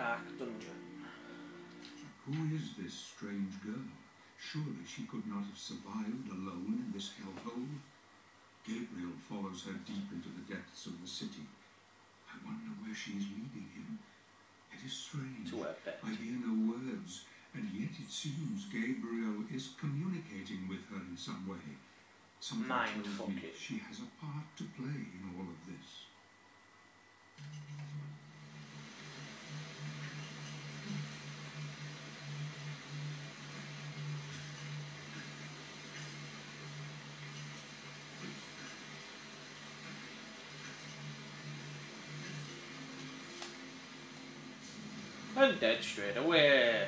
Dark dungeon. Who is this strange girl? Surely she could not have survived alone in this hellhole. Gabriel follows her deep into the depths of the city. I wonder where she is leading him. It is strange. To her bed. I hear no words, and yet it seems Gabriel is communicating with her in some way. Something Mind tells me she has a part to play in all of this. And dead straight away.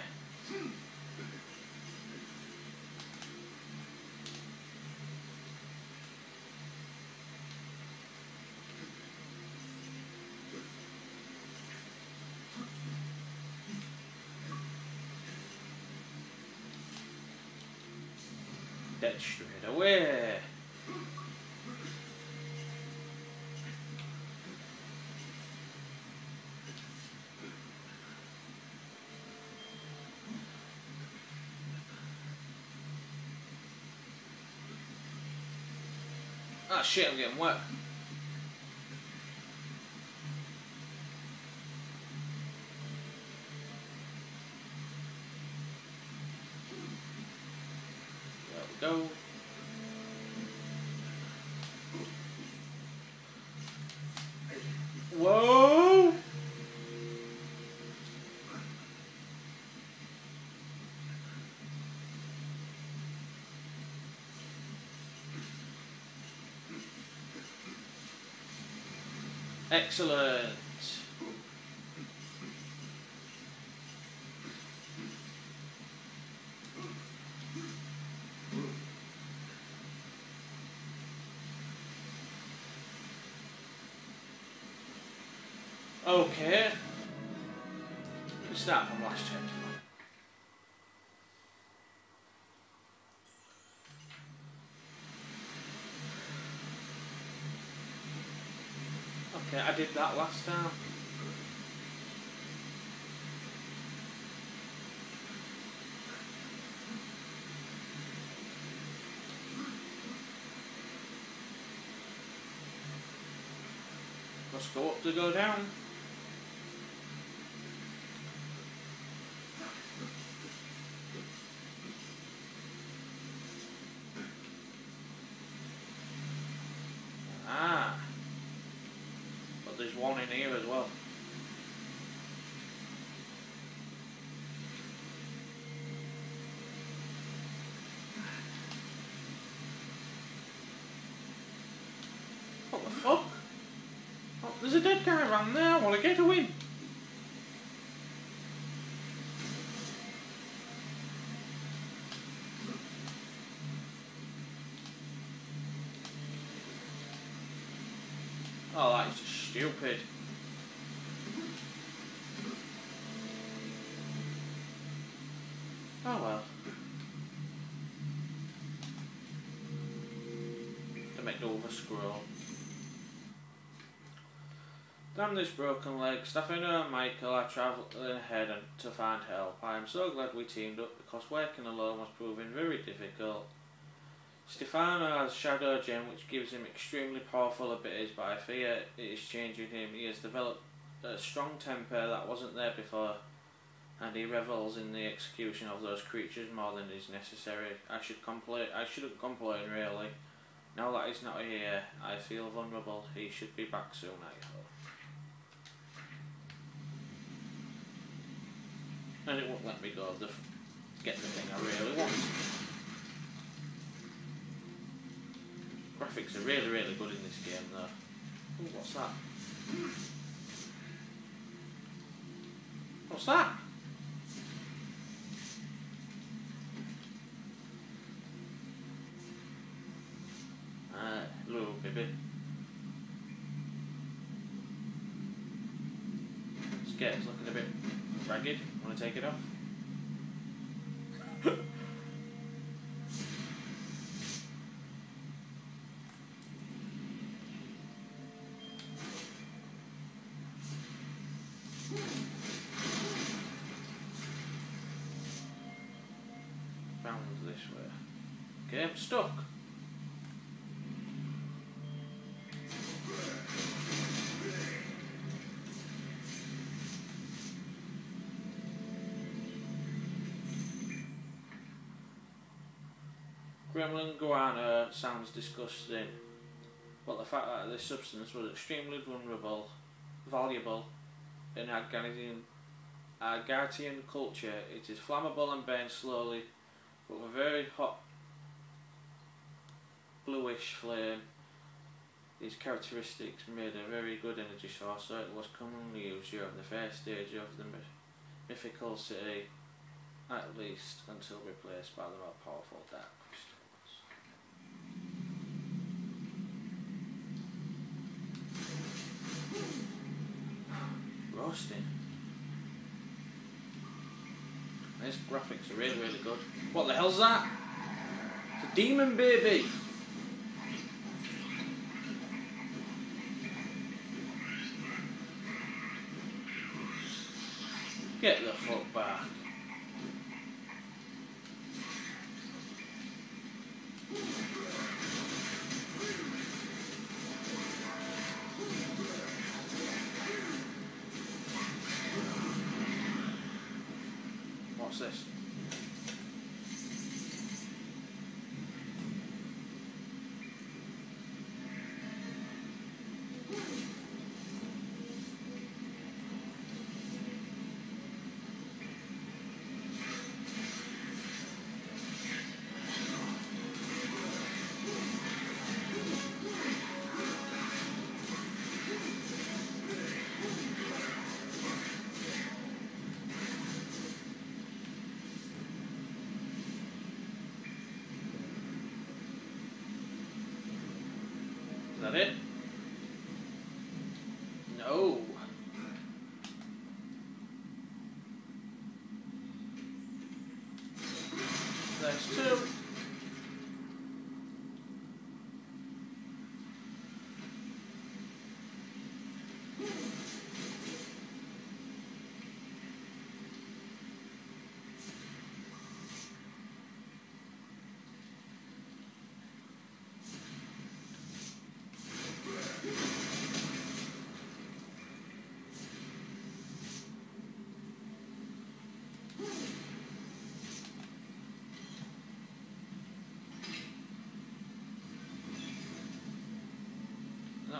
Dead straight away. Ah shit, I'm getting wet. There we go. Excellent. Okay. Start from last chapter. Okay, I did that last time. Let's go up to go down. Ah. But there's one in here as well. What the fuck? Oh, there's a dead guy around there. I want to get a win. Oh, that is just stupid. Oh well. To make the over scroll. Damn this broken leg. Stefano and Michael are travelling ahead and to find help. I am so glad we teamed up because working alone was proving very difficult. Stefano has Shadow Gem which gives him extremely powerful abilities but I fear it is changing him. He has developed a strong temper that wasn't there before and he revels in the execution of those creatures more than is necessary. I should complain I shouldn't complain really. Now that he's not here, I feel vulnerable. He should be back soon, I And it won't let me go the get the thing I really want. Graphics are really, really good in this game though. Ooh, what's that? What's that? Ah, hello, baby. Skate's looking a bit ragged. Want to take it off? Bound this way. Okay, I'm stuck. Gremlin guano sounds disgusting, but the fact that this substance was extremely vulnerable, valuable in Aghartian culture, it is flammable and burns slowly, but with a very hot bluish flame. These characteristics made a very good energy source, so it was commonly used during the first stage of the mythical city, at least until replaced by the more powerful dark roasting. These graphics are really, really good. What the hell's that? It's a demon baby! Get the fuck back. What's this? Is that it? No. There's two.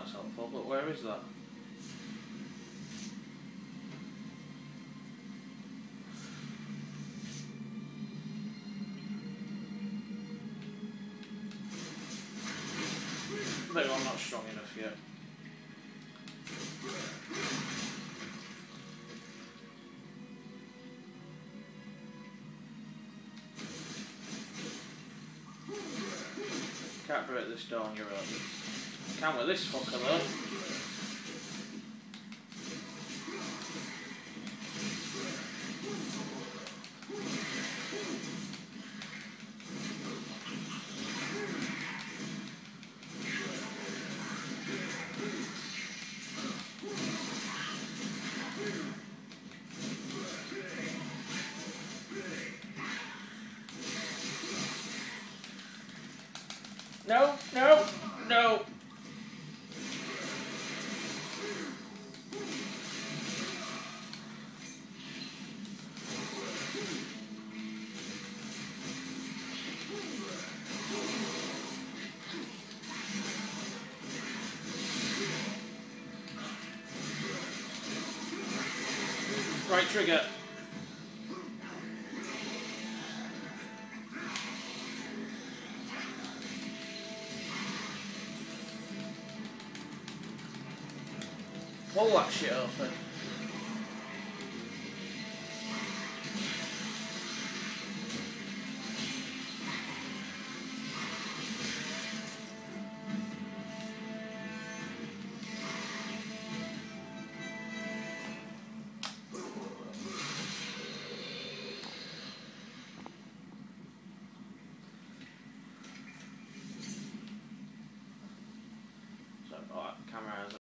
That's helpful, but where is that? Maybe I'm not strong enough yet. Can't break this door on your own. Can with this fucker though. Right trigger. Pull that shit open.